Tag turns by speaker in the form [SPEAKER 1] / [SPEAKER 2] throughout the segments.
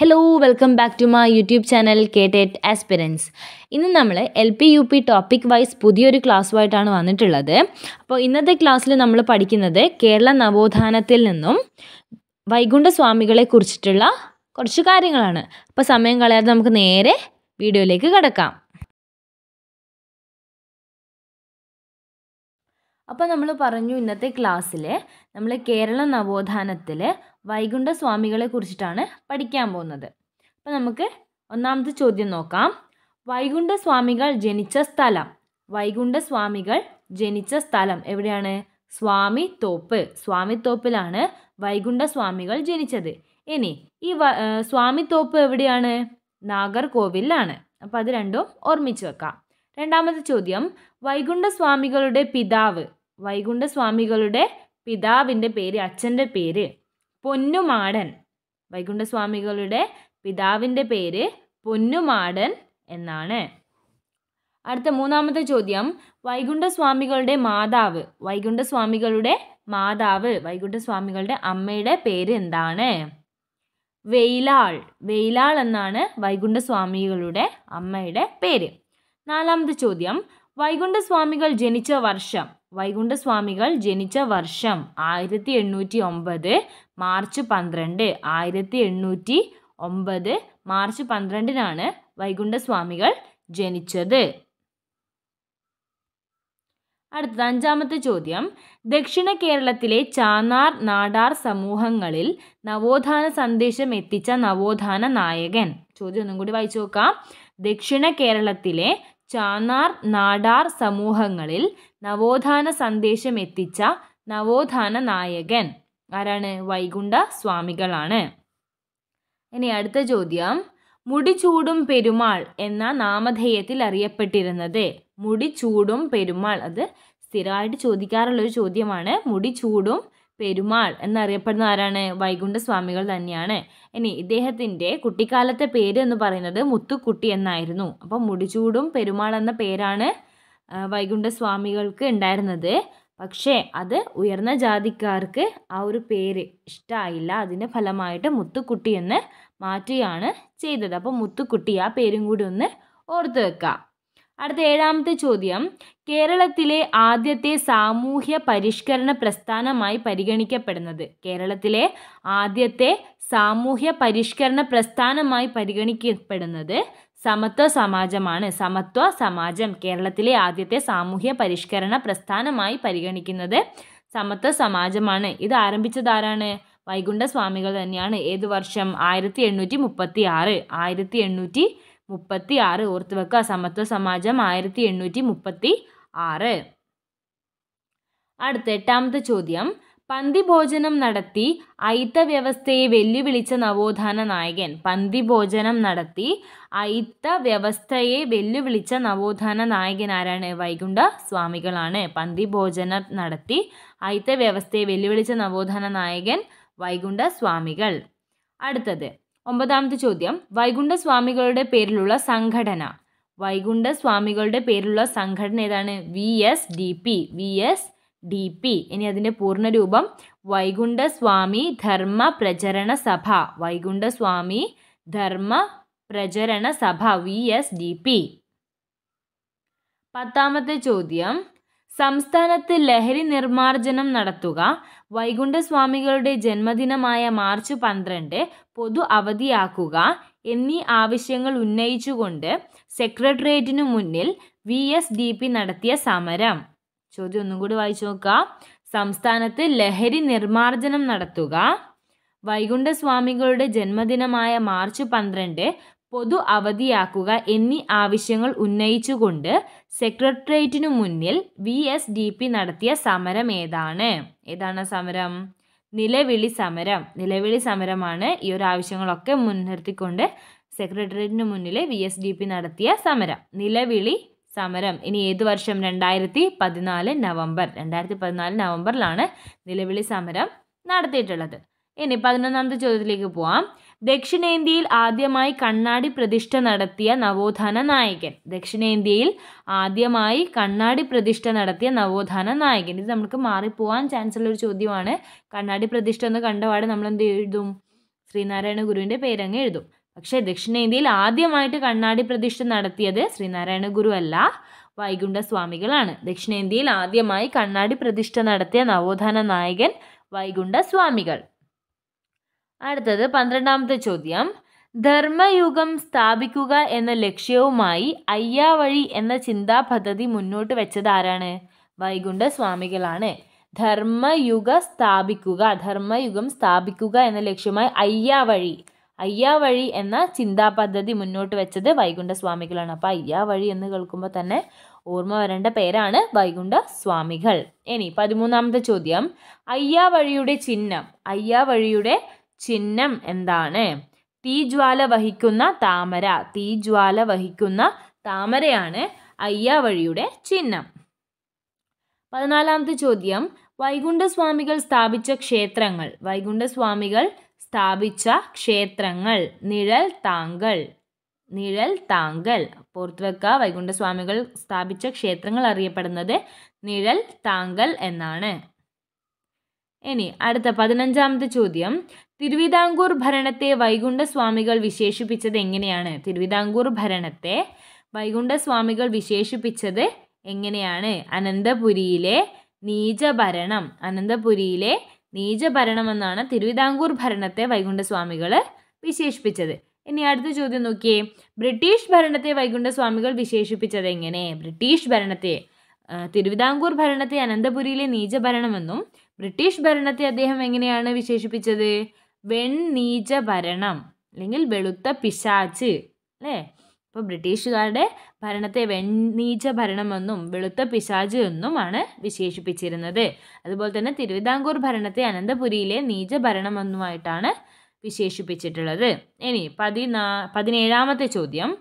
[SPEAKER 1] Hello welcome back to my YouTube channel കേട്ടേറ്റ് aspirants ഇന്ന് നമ്മൾ L P U P topic wise പുതിയൊരു ക്ലാസ്സുമായിട്ടാണ് വന്നിട്ടുള്ളത്. അപ്പോൾ ഇന്നത്തെ ക്ലാസ്സിൽ നമ്മൾ പഠിക്കുന്നത് കേരള നവോത്ഥാനത്തിൽ നിന്നും വൈകുണ്ഠ സ്വാമികളെ കുറിച്ചിട്ടുള്ള കുറച്ച് കാര്യങ്ങളാണ്. അപ്പോൾ സമയം കളയാതെ നമുക്ക് നേരെ വീഡിയോയിലേക്ക് കിടക്കാം. അപ്പോൾ നമ്മൾ പറഞ്ഞു ഇന്നത്തെ ക്ലാസ്സിൽ നമ്മൾ കേരള നവോത്ഥാനത്തിൽ വൈകുണ്ഠ സ്വാമികളെ കുറിച്ചിട്ടാണ് പഠിക്കാൻ പോകുന്നത്. അപ്പോൾ നമുക്ക് ഒന്നാമത്തെ ചോദ്യം നോക്കാം. വൈകുണ്ഠ സ്വാമികൾ ജനിച്ച സ്ഥലം. വൈകുണ്ഠ സ്വാമികൾ ജനിച്ച സ്ഥലം എവിടെയാണ്? സ്വാമി തോപ്പ്. സ്വാമി തോപ്പിലാണ് വൈകുണ്ഠ സ്വാമികൾ ജനിച്ചത്. ഇനി ഈ സ്വാമി തോപ്പ് എവിടെയാണ്? നാഗർകോവിലാണ്. അപ്പോൾ അത് രണ്ടും ഓർമ്മിച്ച് വെക്കാം. രണ്ടാമത്തെ ചോദ്യം വൈകുണ്ഠ സ്വാമികളുടെ പിതാവ്. വൈകുണ്ഠ സ്വാമികളുടെ പിതാവിന്റെ പേര് അച്ഛന്റെ പേര്. പൊന്നുമാടൻ. വൈകുണ്ഠസ്വാമികളുടെ പിതാവിന്റെ പേര് പൊന്നുമാടൻ എന്നാണ്. അടുത്ത മൂന്നാമത്തെ ചോദ്യം. വൈകുണ്ഠസ്വാമികളുടെ മാതാവ്. വൈകുണ്ഠസ്വാമികളുടെ മാതാവ്. വൈകുണ്ഠസ്വാമികളുടെ അമ്മയുടെ പേര് എന്താണ്? വെയിലാൾ. വെയിലാൾ എന്നാണ് വൈകുണ്ഠസ്വാമികളുടെ അമ്മയുടെ പേര്. നാലാമത്തെ ചോദ്യം. വൈകുണ്ഠസ്വാമികൾ ജനിച്ച വർഷം വൈകുണ്ഠസ്വാമികൾ ജനിച്ച വർഷം ആയിരത്തി എണ്ണൂറ്റി ഒമ്പത് മാർച്ച് പന്ത്രണ്ട്. ആയിരത്തി എണ്ണൂറ്റി ഒമ്പത് മാർച്ച് പന്ത്രണ്ടിനാണ് വൈകുണ്ഠസ്വാമികൾ ജനിച്ചത്. അടുത്തത് അഞ്ചാമത്തെ ചോദ്യം. ദക്ഷിണ കേരളത്തിലെ ചാനാർ നാടാർ സമൂഹങ്ങളിൽ നവോത്ഥാന സന്ദേശം എത്തിച്ച നവോത്ഥാന നായകൻ. ചോദ്യം ഒന്നും കൂടി വായിച്ചു നോക്കാം. ദക്ഷിണ കേരളത്തിലെ ചാന്നാർ നാടാർ സമൂഹങ്ങളിൽ നവോത്ഥാന സന്ദേശം എത്തിച്ച നവോത്ഥാന നായകൻ. ആരാണ്? വൈകുണ്ഠ സ്വാമികളാണ്. ഇനി അടുത്ത ചോദ്യം. മുടിചൂടും പെരുമാൾ എന്ന നാമധേയത്തിൽ അറിയപ്പെട്ടിരുന്നത് മുടിചൂടും പെരുമാൾ. അത് സ്ഥിരമായിട്ട് ചോദിക്കാറുള്ളൊരു ചോദ്യമാണ്. മുടിചൂടും പെരുമാൾ എന്നറിയപ്പെടുന്ന ആരാണ്? വൈകുണ്ഠ സ്വാമികൾ തന്നെയാണ്. ഇനി ഇദ്ദേഹത്തിന്റെ കുട്ടിക്കാലത്തെ പേര് എന്ന് പറയുന്നത് മുത്തുക്കുട്ടി എന്നായിരുന്നു. അപ്പോൾ മുടിച്ചൂടും പെരുമാൾ എന്ന പേരാണ് വൈകുണ്ഠ സ്വാമികൾക്ക് ഉണ്ടായിരുന്നത്. പക്ഷേ അത് ഉയർന്ന ജാതിക്കാർക്ക് ആ ഒരു പേര് ഇഷ്ടമായില്ല അതിന്റെ ഫലമായിട്ട് മുത്തുക്കുട്ടി എന്ന് മാറ്റുകയാണ് ചെയ്തത്. അപ്പോൾ മുത്തുക്കുട്ടി ആ പേരും കൂടി ഒന്ന് ഓർത്ത് വെക്കാം. അടുത്ത ഏഴാമത്തെ ചോദ്യം. കേരളത്തിലെ ആദ്യത്തെ സാമൂഹ്യ പരിഷ്കരണ പ്രസ്ഥാനമായി പരിഗണിക്കപ്പെടുന്നത്. കേരളത്തിലെ ആദ്യത്തെ സാമൂഹ്യ പരിഷ്കരണ പ്രസ്ഥാനമായി പരിഗണിക്കപ്പെടുന്നത് സമത്വ സമാജമാണ്. സമത്വ സമാജം കേരളത്തിലെ ആദ്യത്തെ സാമൂഹ്യ പരിഷ്കരണ പ്രസ്ഥാനമായി പരിഗണിക്കുന്നത് സമത്വ സമാജമാണ്. ഇത് ആരംഭിച്ചത് ആരാണ്? വൈകുണ്ഠ സ്വാമികൾ തന്നെയാണ്. ഏത് വർഷം? ആയിരത്തി എണ്ണൂറ്റി മുപ്പത്തി ആറ് ആയിരത്തി എണ്ണൂറ്റി മുപ്പത്തി ആറ് ഓർത്ത് വെക്കുക സമത്വ സമാജം ആയിരത്തി എണ്ണൂറ്റി മുപ്പത്തി ആറ് അടുത്ത എട്ടാമത്തെ ചോദ്യം. പന്തി ഭോജനം നടത്തി അയിത്ത വ്യവസ്ഥയെ വെല്ലുവിളിച്ച നവോത്ഥാന നായകൻ. പന്തി ഭോജനം നടത്തി അയിത്ത വ്യവസ്ഥയെ വെല്ലുവിളിച്ച നവോത്ഥാന നായകൻ ആരാണ്? വൈകുണ്ഠ സ്വാമികളാണ്. പന്തി ഭോജനം നടത്തി അയിത്ത വ്യവസ്ഥയെ വെല്ലുവിളിച്ച നവോത്ഥാന നായകൻ വൈകുണ്ഠ സ്വാമികൾ. അടുത്തത്. ഒമ്പതാമത്തെ ചോദ്യം. വൈകുണ്ഠ സ്വാമികളുടെ പേരിലുള്ള സംഘടന. വൈകുണ്ഠ സ്വാമികളുടെ പേരിലുള്ള സംഘടന ഏതാണ്? V S D P. V S D P. ഇനി അതിന്റെ പൂർണരൂപം. വൈകുണ്ഠ സ്വാമി ധർമ്മ പ്രചരണ സഭ. Vaikuntha Swami Dharma Pracharana Sabha. V S D P. പത്താമത്തെ ചോദ്യം. സംസ്ഥാനത്ത് ലഹരി നിർമ്മാർജനം നടത്തുക വൈകുണ്ഠസ്വാമികളുടെ ജന്മദിനമായ മാർച്ച് പന്ത്രണ്ട് പൊതു അവധിയാക്കുക എന്നീ ആവശ്യങ്ങൾ ഉന്നയിച്ചുകൊണ്ട് സെക്രട്ടേറിയറ്റിനു മുന്നിൽ വി എസ് ഡി പി നടത്തിയ സമരം. ചോദ്യം ഒന്നും കൂടി വായിച്ചു നോക്കുക. സംസ്ഥാനത്ത് ലഹരി നിർമ്മാർജനം നടത്തുക വൈകുണ്ഠസ്വാമികളുടെ ജന്മദിനമായ മാർച്ച് പന്ത്രണ്ട് പൊതു അവധിയാക്കുക എന്നീ ആവശ്യങ്ങൾ ഉന്നയിച്ചുകൊണ്ട് സെക്രട്ടേറിയറ്റിനു മുന്നിൽ വി എസ് ഡി പി നടത്തിയ സമരം ഏതാണ്? ഏതാണ് സമരം? നിലവിളി സമരം. നിലവിളി സമരമാണ് ഈ ഒരു ആവശ്യങ്ങളൊക്കെ മുൻനിർത്തിക്കൊണ്ട് സെക്രട്ടേറിയറ്റിന് മുന്നിൽ വി എസ് ഡി പി നടത്തിയ സമരം. നിലവിളി സമരം. ഇനി ഏത് വർഷം? രണ്ടായിരത്തി പതിനാല് നവംബർ. രണ്ടായിരത്തി പതിനാല് നവംബറിലാണ് നിലവിളി സമരം നടത്തിയിട്ടുള്ളത്. ഇനി പതിനൊന്നാമത്തെ ചോദ്യത്തിലേക്ക് പോവാം. ദക്ഷിണേന്ത്യയിൽ ആദ്യമായി കണ്ണാടി പ്രതിഷ്ഠ നടത്തിയ നവോത്ഥാന നായകൻ. ദക്ഷിണേന്ത്യയിൽ ആദ്യമായി കണ്ണാടി പ്രതിഷ്ഠ നടത്തിയ നവോത്ഥാന നായകൻ. ഇത് നമുക്ക് മാറിപ്പോവാൻ ചാൻസ് ഉള്ള ഒരു ചോദ്യമാണ്. കണ്ണാടി പ്രതിഷ്ഠ എന്ന് കണ്ടപാടെ നമ്മൾ എന്ത് എഴുതും? ശ്രീനാരായണ ഗുരുവിന്റെ പേരങ്ങ് എഴുതും. പക്ഷേ ദക്ഷിണേന്ത്യയിൽ ആദ്യമായിട്ട് കണ്ണാടി പ്രതിഷ്ഠ നടത്തിയത് ശ്രീനാരായണ ഗുരു അല്ല വൈകുണ്ഠ സ്വാമികളാണ് ദക്ഷിണേന്ത്യയിൽ ആദ്യമായി കണ്ണാടി പ്രതിഷ്ഠ നടത്തിയ നവോത്ഥാന നായകൻ വൈകുണ്ഠ സ്വാമികൾ അടുത്തത് പന്ത്രണ്ടാമത്തെ ചോദ്യം. ധർമ്മയുഗം സ്ഥാപിക്കുക എന്ന ലക്ഷ്യവുമായി അയ്യാവഴി എന്ന ചിന്താ പദ്ധതി മുന്നോട്ട് വെച്ചത് ആരാണ്? വൈകുണ്ഠ സ്വാമികളാണ് ധർമ്മയുഗ സ്ഥാപിക്കുക ധർമ്മയുഗം സ്ഥാപിക്കുക എന്ന ലക്ഷ്യമായി അയ്യാവഴി അയ്യാവഴി എന്ന ചിന്താ പദ്ധതി മുന്നോട്ട് വെച്ചത് വൈകുണ്ഠ സ്വാമികളാണ് അപ്പോൾ അയ്യാവഴി എന്ന് കേൾക്കുമ്പോൾ തന്നെ ഓർമ്മ വരേണ്ട പേരാണ് വൈകുണ്ഠ സ്വാമികൾ ഇനി പതിമൂന്നാമത്തെ ചോദ്യം. അയ്യാവഴിയുടെ ചിഹ്നം അയ്യാവഴിയുടെ ചിഹ്നം എന്താണ്? തീജ്വാല വഹിക്കുന്ന താമര. തീജ്വാല വഹിക്കുന്ന താമരയാണ് അയ്യാവഴിയുടെ ചിഹ്നം. പതിനാലാമത്തെ ചോദ്യം. വൈകുണ്ഠസ്വാമികൾ സ്ഥാപിച്ച ക്ഷേത്രങ്ങൾ. വൈകുണ്ഠസ്വാമികൾ സ്ഥാപിച്ച ക്ഷേത്രങ്ങൾ. നിഴൽ താങ്കൾ. നിഴൽ താങ്കൽ ഓർത്തുവെക്കുക വൈകുണ്ഠസ്വാമികൾ സ്ഥാപിച്ച ക്ഷേത്രങ്ങൾ അറിയപ്പെടുന്നത് നിഴൽ താങ്കൽ എന്നാണ്. ഇനി അടുത്ത പതിനഞ്ചാമത്തെ ചോദ്യം. തിരുവിതാംകൂർ ഭരണത്തെ വൈകുണ്ഠസ്വാമികൾ വിശേഷിപ്പിച്ചത് എങ്ങനെയാണ്? തിരുവിതാംകൂർ ഭരണത്തെ വൈകുണ്ഠസ്വാമികൾ വിശേഷിപ്പിച്ചത് എങ്ങനെയാണ്? അനന്തപുരിയിലെ നീചഭരണം അനന്തപുരിയിലെ നീചഭരണം എന്നാണ് തിരുവിതാംകൂർ ഭരണത്തെ വൈകുണ്ഠസ്വാമികൾ വിശേഷിപ്പിച്ചത്. ഇനി അടുത്ത ചോദ്യം നോക്കിയേ. ബ്രിട്ടീഷ് ഭരണത്തെ വൈകുണ്ഠസ്വാമികൾ വിശേഷിപ്പിച്ചത് എങ്ങനെ? ബ്രിട്ടീഷ് ഭരണത്തെ തിരുവിതാംകൂർ ഭരണത്തെ അനന്തപുരിയിലെ നീചഭരണമെന്നും ബ്രിട്ടീഷ് ഭരണത്തെ അദ്ദേഹം എങ്ങനെയാണ് വിശേഷിപ്പിച്ചത്? വെണ്ണീച ഭരണം അല്ലെങ്കിൽ വെളുത്ത പിശാച്ച് അല്ലേ? അപ്പോൾ ബ്രിട്ടീഷുകാരുടെ ഭരണത്തെ വെണ്ണീച ഭരണമെന്നും വെളുത്ത പിശാച് എന്നുമാണ് വിശേഷിപ്പിച്ചിരുന്നത്. അതുപോലെ തന്നെ തിരുവിതാംകൂർ ഭരണത്തെ അനന്തപുരിയിലെ നീച ഭരണമെന്നുമായിട്ടാണ് വിശേഷിപ്പിച്ചിട്ടുള്ളത്. ഇനി പതിനാ പതിനേഴാമത്തെ ചോദ്യം.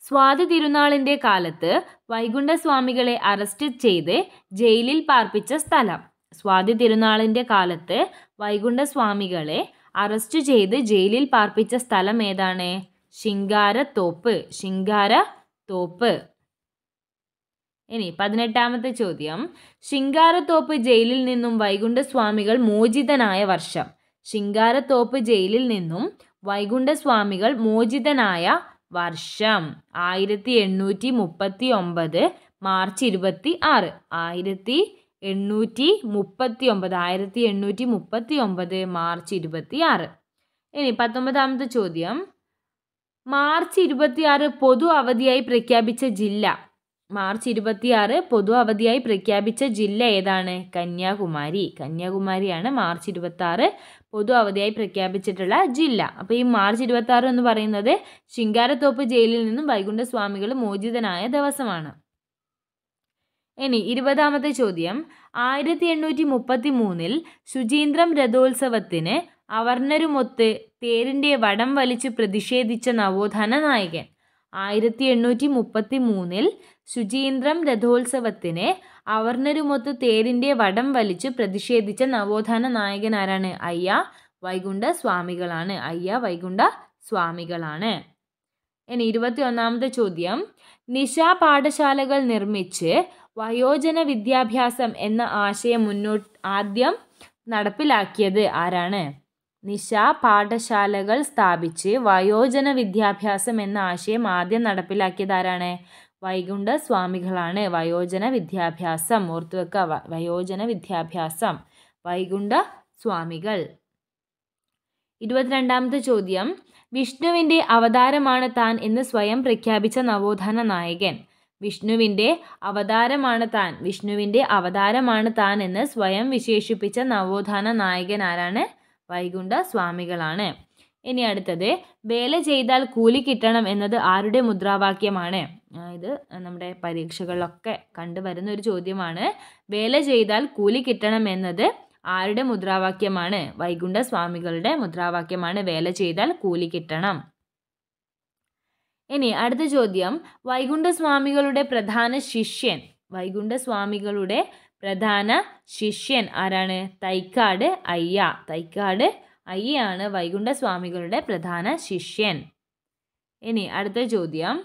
[SPEAKER 1] സ്വാതി തിരുനാളിന്റെ കാലത്ത് വൈകുണ്ഠസ്വാമികളെ അറസ്റ്റ് ചെയ്ത് ജയിലിൽ പാർപ്പിച്ച സ്ഥലം. സ്വാതി തിരുനാളിന്റെ കാലത്ത് വൈകുണ്ഠസ്വാമികളെ അറസ്റ്റ് ചെയ്ത് ജയിലിൽ പാർപ്പിച്ച സ്ഥലം ഏതാണ്? ശിങ്കാരത്തോപ്പ് ശിങ്കാരത്തോപ്പ്. ഇനി പതിനെട്ടാമത്തെ ചോദ്യം. ശിങ്കാരത്തോപ്പ് ജയിലിൽ നിന്നും വൈകുണ്ഠസ്വാമികൾ മോചിതനായ വർഷം. ശിങ്കാരത്തോപ്പ് ജയിലിൽ നിന്നും വൈകുണ്ഠസ്വാമികൾ മോചിതനായ വർഷം. ആയിരത്തി എണ്ണൂറ്റി മുപ്പത്തി ഒമ്പത് മാർച്ച് ഇരുപത്തി ആറ്. ആയിരത്തി എണ്ണൂറ്റി മുപ്പത്തി ഒമ്പത് ആയിരത്തി എണ്ണൂറ്റി മുപ്പത്തി ഒമ്പത് മാർച്ച് ഇരുപത്തി ആറ് ഇനി പത്തൊമ്പതാമത്തെ ചോദ്യം. മാർച്ച് ഇരുപത്തിയാറ് പൊതു അവധിയായി പ്രഖ്യാപിച്ച ജില്ല. മാർച്ച് ഇരുപത്തിയാറ് പൊതു അവധിയായി പ്രഖ്യാപിച്ച ജില്ല ഏതാണ്? കന്യാകുമാരി. കന്യാകുമാരിയാണ് മാർച്ച് ഇരുപത്തി പൊതു അവധിയായി പ്രഖ്യാപിച്ചിട്ടുള്ള ജില്ല. അപ്പോൾ ഈ മാർച്ച് ഇരുപത്തി എന്ന് പറയുന്നത് ശിങ്കാരത്തോപ്പ് ജയിലിൽ നിന്നും വൈകുണ്ഠ സ്വാമികൾ മോചിതനായ ദിവസമാണ്. ഇനി ഇരുപതാമത്തെ ചോദ്യം. ആയിരത്തി എണ്ണൂറ്റി മുപ്പത്തി മൂന്നിൽ ശുചീന്ദ്രം രഥോത്സവത്തിന് അവർണരുമൊത്ത് തേരിന്റെ വടം വലിച്ചു പ്രതിഷേധിച്ച നവോത്ഥാന നായകൻ. ആയിരത്തി എണ്ണൂറ്റി മുപ്പത്തി മൂന്നിൽ ശുചീന്ദ്രം രഥോത്സവത്തിന് അവർണരുമൊത്ത് തേരിന്റെ വടം വലിച്ചു പ്രതിഷേധിച്ച നവോത്ഥാന നായകൻ ആരാണ്? അയ്യ വൈകുണ്ഠ സ്വാമികളാണ്. അയ്യ വൈകുണ്ഠ സ്വാമികളാണ്. ഇനി ഇരുപത്തി ഒന്നാമത്തെ ചോദ്യം. നിശാ പാഠശാലകൾ നിർമ്മിച്ച് വയോജന വിദ്യാഭ്യാസം എന്ന ആശയം മുന്നോട്ട് ആദ്യം നടപ്പിലാക്കിയത് ആരാണ്? നിശ പാഠശാലകൾ സ്ഥാപിച്ച് വയോജന വിദ്യാഭ്യാസം എന്ന ആശയം ആദ്യം നടപ്പിലാക്കിയത് ആരാണ്? വൈകുണ്ഠ സ്വാമികളാണ് വയോജന വിദ്യാഭ്യാസം. ഓർത്തു വെക്കുക വയോജന വിദ്യാഭ്യാസം. വൈകുണ്ഠ സ്വാമികൾ. ഇരുപത്തിരണ്ടാമത്തെ ചോദ്യം. വിഷ്ണുവിന്റെ അവതാരമാണ് താൻ എന്ന് സ്വയം പ്രഖ്യാപിച്ച നവോത്ഥാന നായകൻ. വിഷ്ണുവിന്റെ അവതാരമാണ് താൻ. വിഷ്ണുവിന്റെ അവതാരമാണ് താൻ എന്ന് സ്വയം വിശേഷിപ്പിച്ച നവോത്ഥാന നായകൻ ആരാണ്? വൈകുണ്ഠ സ്വാമികളാണ്. ഇനി അടുത്തത് വേല ചെയ്താൽ കൂലി കിട്ടണം എന്നത് ആരുടെ മുദ്രാവാക്യമാണ്? ഇത് നമ്മുടെ പരീക്ഷകളിലൊക്കെ കണ്ടുവരുന്ന ഒരു ചോദ്യമാണ്. വേല ചെയ്താൽ കൂലി കിട്ടണം എന്നത് ആരുടെ മുദ്രാവാക്യമാണ്? വൈകുണ്ഠ സ്വാമികളുടെ മുദ്രാവാക്യമാണ്. വേല ചെയ്താൽ കൂലി കിട്ടണം. ഇനി അടുത്ത ചോദ്യം. വൈകുണ്ഠസ്വാമികളുടെ പ്രധാന ശിഷ്യൻ. വൈകുണ്ഠസ്വാമികളുടെ പ്രധാന ശിഷ്യൻ ആരാണ്? തൈക്കാട് അയ്യ. തൈക്കാട് അയ്യയാണ് വൈകുണ്ഠസ്വാമികളുടെ പ്രധാന ശിഷ്യൻ. ഇനി അടുത്ത ചോദ്യം.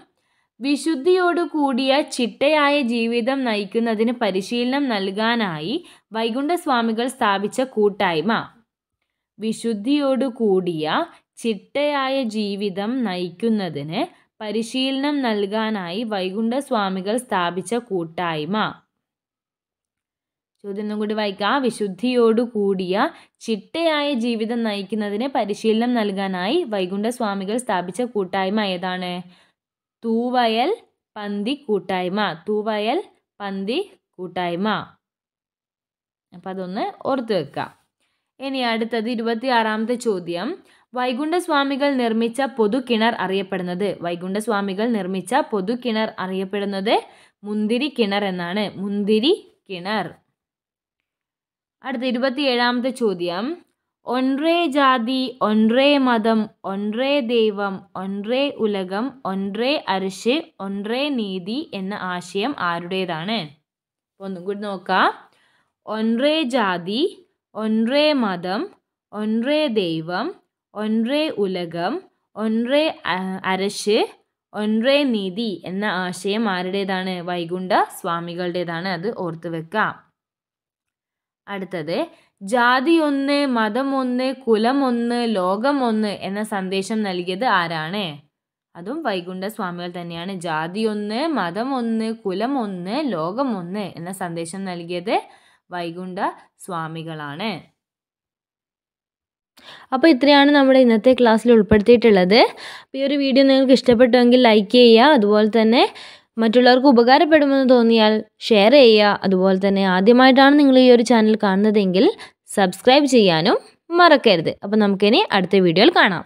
[SPEAKER 1] വിശുദ്ധിയോടു കൂടിയ ചിട്ടയായ ജീവിതം നയിക്കുന്നതിന് പരിശീലനം നൽകാനായി വൈകുണ്ഠസ്വാമികൾ സ്ഥാപിച്ച കൂട്ടായ്മ. വിശുദ്ധിയോടു കൂടിയ ചിട്ടയായ ജീവിതം നയിക്കുന്നതിന് പരിശീലനം നൽകാനായി വൈകുണ്ഠസ്വാമികൾ സ്ഥാപിച്ച കൂട്ടായ്മ. ചോദ്യം ഒന്നും കൂടി വായിക്കാം വിശുദ്ധിയോടുകൂടിയ ചിട്ടയായ ജീവിതം നയിക്കുന്നതിന് പരിശീലനം നൽകാനായി വൈകുണ്ഠസ്വാമികൾ സ്ഥാപിച്ച കൂട്ടായ്മ ഏതാണ്? തൂവയൽ പന്തി കൂട്ടായ്മ. തൂവയൽ പന്തി കൂട്ടായ്മ. അപ്പം അതൊന്ന് ഓർത്ത് വെക്കാം. ഇനി അടുത്തത് ഇരുപത്തിയാറാമത്തെ ചോദ്യം. വൈകുണ്ഠസ്വാമികൾ നിർമ്മിച്ച പൊതുകിണർ അറിയപ്പെടുന്നത്. വൈകുണ്ഠസ്വാമികൾ നിർമ്മിച്ച പൊതുകിണർ അറിയപ്പെടുന്നത് മുന്തിരി കിണർ എന്നാണ്. മുന്തിരി കിണർ. അടുത്ത ഇരുപത്തിയേഴാമത്തെ ചോദ്യം. ഒൻറേ ജാതി ഒൻറേ മതം ഒൻറേ ദൈവം ഒൻറേ ഉലകം ഒൻറേ അരിശ് ഒൻറേ നീതി എന്ന ആശയം ആരുടേതാണ്? ഒന്നും കൂടി നോക്കാം. ഒൻറേ ജാതി ഒൻറേ മതം ഒൻറേ ദൈവം ഒൻറേ ഉലകം ഒൻറേ അരശ് ഒൻറേ നീതി എന്ന ആശയം ആരുടേതാണ്? വൈകുണ്ഠ സ്വാമികളുടേതാണ്. അത് ഓർത്തു വെക്കാം. അടുത്തത് ജാതി ഒന്ന് മതം ഒന്ന് കുലം ഒന്ന് ലോകം ഒന്ന് എന്ന സന്ദേശം നൽകിയത് ആരാണ്? അതും വൈകുണ്ഠ സ്വാമികൾ തന്നെയാണ്. ജാതി ഒന്ന് മതം ഒന്ന് കുലം ഒന്ന് ലോകം ഒന്ന് എന്ന സന്ദേശം നൽകിയത് വൈകുണ്ഠ സ്വാമികളാണ്. അപ്പോൾ ഇത്രയാണ് നമ്മുടെ ഇന്നത്തെ ക്ലാസ്സിൽ ഉൾപ്പെടുത്തിയിട്ടുള്ളത്. അപ്പോൾ ഈ ഒരു വീഡിയോ നിങ്ങൾക്ക് ഇഷ്ടപ്പെട്ടുവെങ്കിൽ ലൈക്ക് ചെയ്യുക അതുപോലെ തന്നെ മറ്റുള്ളവർക്ക് ഉപകാരപ്പെടുമെന്ന് തോന്നിയാൽ ഷെയർ ചെയ്യുക. അതുപോലെ തന്നെ ആദ്യമായിട്ടാണ് നിങ്ങൾ ഈ ഒരു ചാനൽ കാണുന്നതെങ്കിൽ സബ്സ്ക്രൈബ് ചെയ്യാനും മറക്കരുത്. അപ്പോൾ നമുക്കിനി അടുത്ത വീഡിയോയിൽ കാണാം.